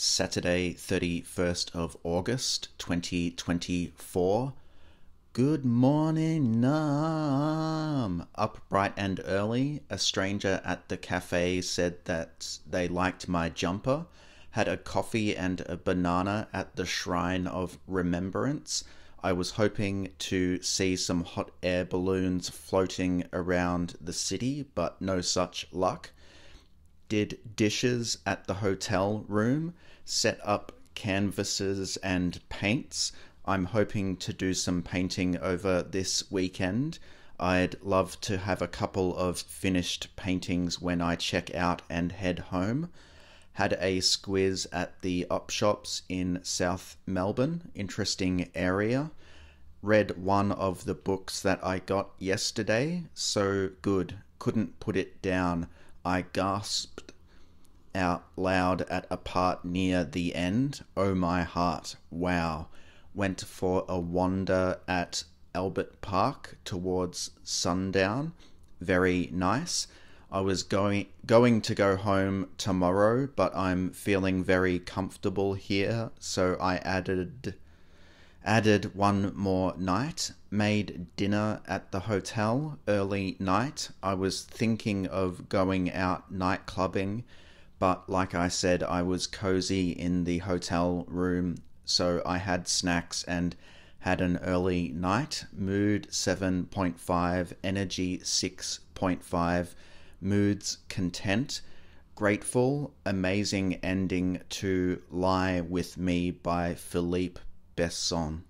Saturday, 31st of August 2024. Good morning, Naarm. Up bright and early, a stranger at the cafe said that they liked my jumper. Had a coffee and a banana at the Shrine of Remembrance. I was hoping to see some hot air balloons floating around the city, but no such luck. Did dishes at the hotel room, set up canvases and paints. I'm hoping to do some painting over this weekend. I'd love to have a couple of finished paintings when I check out and head home had a squiz at the op shops in South Melbourne, interesting area. Read one of the books that I got yesterday, so good, couldn't put it down. I gasped out loud at a part near the end. Oh my heart, wow. Went for a wander at Albert Park towards sundown. Very nice. I was going going to go home tomorrow, but I'm feeling very comfortable here, so I added added one more night, made dinner at the hotel early night. I was thinking of going out night clubbing, but like I said, I was cozy in the hotel room, so I had snacks and had an early night. Mood 7.5, energy 6.5 moods content, grateful, amazing ending to Lie with Me by Philippe Besson.